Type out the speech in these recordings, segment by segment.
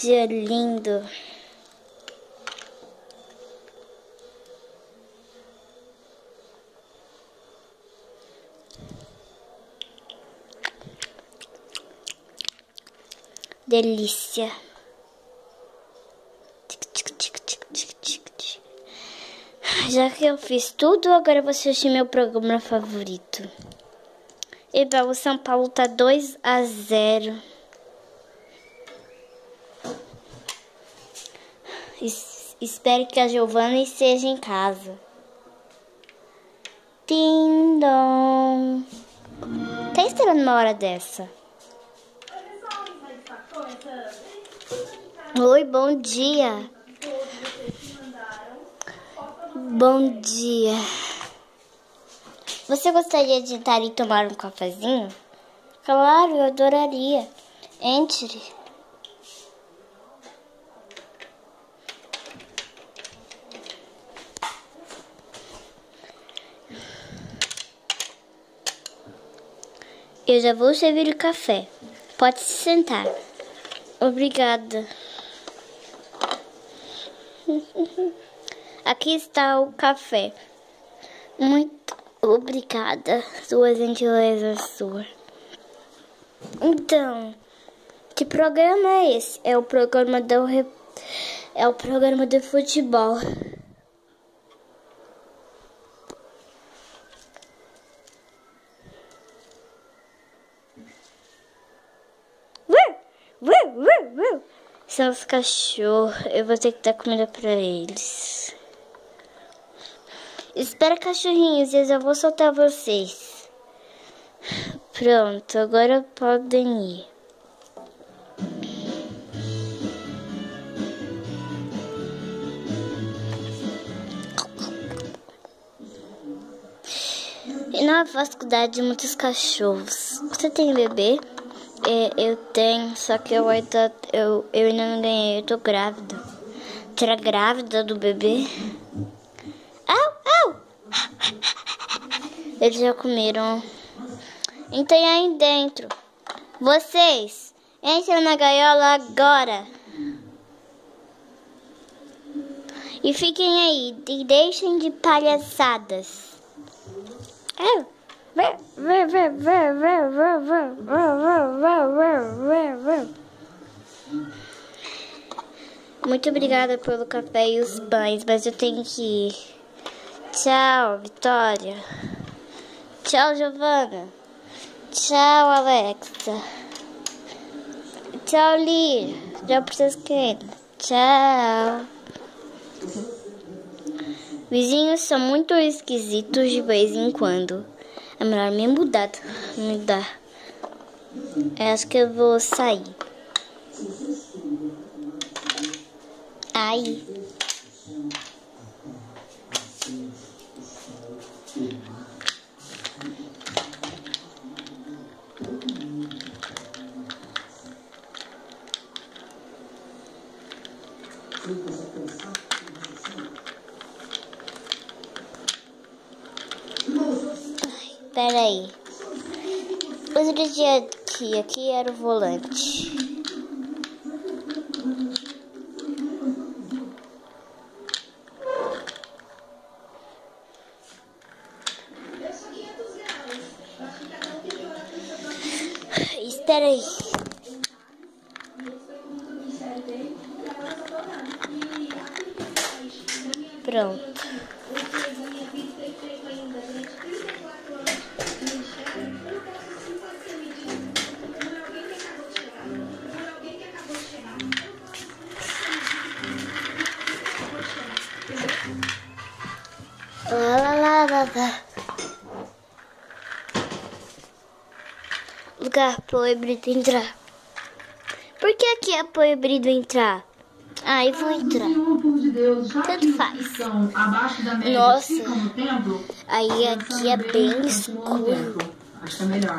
dia lindo. Delícia. Já que eu fiz tudo, agora vou assistir meu programa favorito. Eba, o São Paulo tá 2 a 0. Espero que a Giovana esteja em casa. Tindom. Tá esperando uma hora dessa? Oi, bom dia. Bom dia. Você gostaria de entrar e tomar um cafezinho? Claro, eu adoraria. Entre. Eu já vou servir o café. Pode se sentar. Obrigada. Aqui está o café. Muito obrigada, sua gentileza sua. Então, que programa é esse? É o programa do é o programa de futebol. São os cachorros. Eu vou ter que dar comida pra eles. Espera, cachorrinhos, eu já vou soltar vocês. Pronto, agora podem ir. E na faculdade muitos cachorros. Você tem bebê? É, eu tenho, só que eu ainda, eu, eu ainda não ganhei, eu tô grávida. Será grávida do bebê? Au, au! Eles já comeram. Então aí dentro. Vocês, entrem na gaiola agora. E fiquem aí e deixem de palhaçadas. Eu. Muito obrigada pelo café e os pães, mas eu tenho que ir. Tchau, Vitória. Tchau, Giovana. Tchau, Alexa. Tchau, Lia. Tchau, Princesa Tchau. Vizinhos são muito esquisitos de vez em quando. É melhor me mudar. Mudar. Eu acho que eu vou sair. Ai. Pera aí. Outro dia aqui, aqui era o volante. Espera aí. Pronto. Lugar proibido entrar. Por que aqui é proibido entrar? Ah, eu vou entrar. Tanto faz. Nossa. Aí aqui é bem escuro.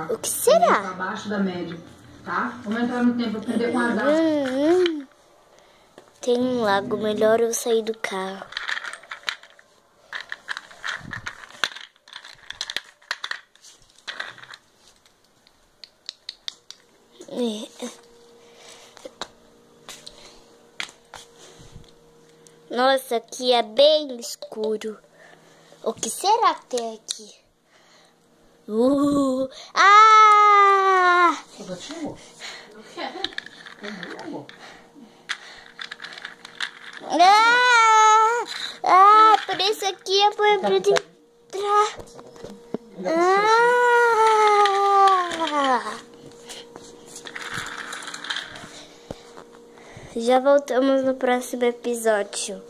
O que será? Abaixo da média, tá? Vamos entrar no tempo, aprender com a hum, hum. Tem um lago, melhor eu sair do carro. Nossa, aqui é bem escuro. O que será que tem aqui? Uh, ah! Ah! Ah, por isso aqui eu vou pra dentro. Ah! Já voltamos no próximo episódio.